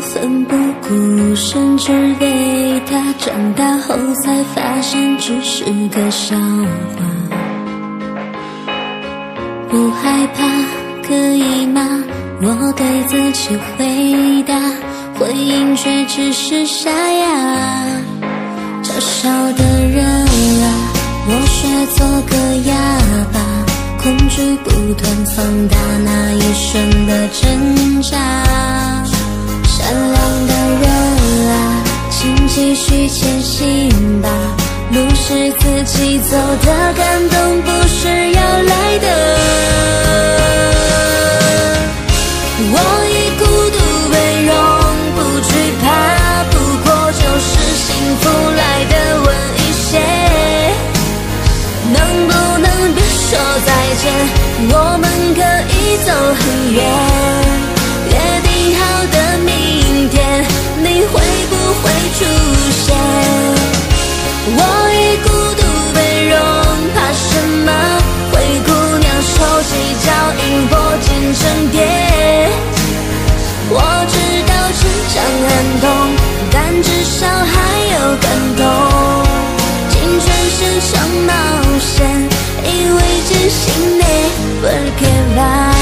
奋不顾身，只为他长大后才发现只是个笑话。不害怕，可以吗？我对自己回答，回应却只是沙哑。嘲笑的人啊，我学做个哑巴，恐惧不断放大那一瞬的挣扎。善良的人啊，请继续前行吧，路是自己走的，感动不是要来的。我以孤独为荣，不惧怕，不过就是幸福来的晚一些。能不能别说再见？我们可以走很远。但至少还有感动。青春是场冒险因为真心 never give up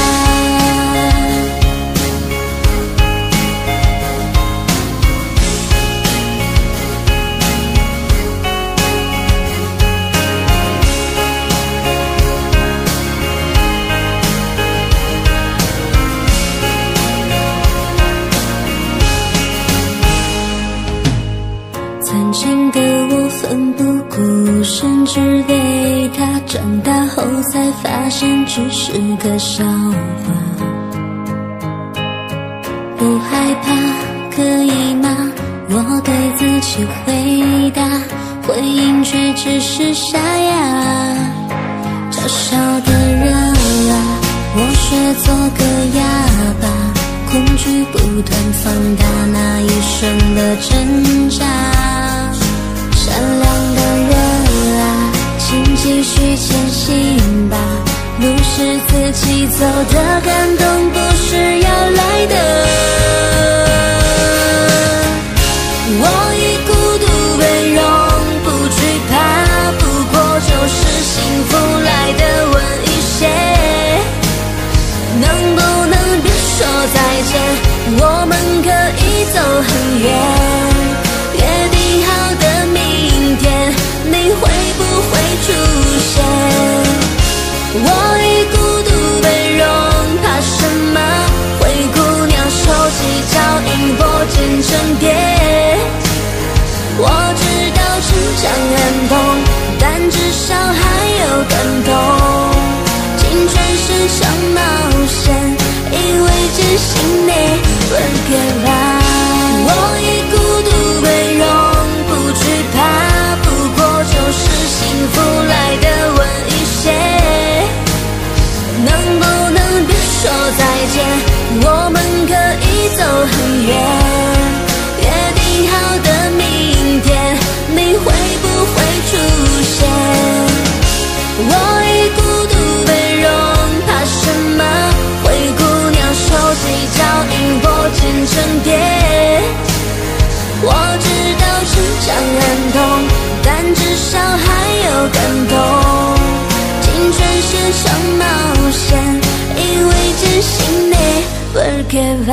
身，只为他长大后才发现只是个笑话。不害怕，可以吗？我对自己回答，回应却只是沙哑。嘲笑的人啊，我学做个哑巴。恐惧不断放大那一瞬的挣扎，善良，继续前行吧，路是自己走的，感动不是要来的。我以孤独为荣，不惧怕，不过就是幸福来的晚一些，能不能别说再见？我们可以走很远。冒险，因为真心的 Forget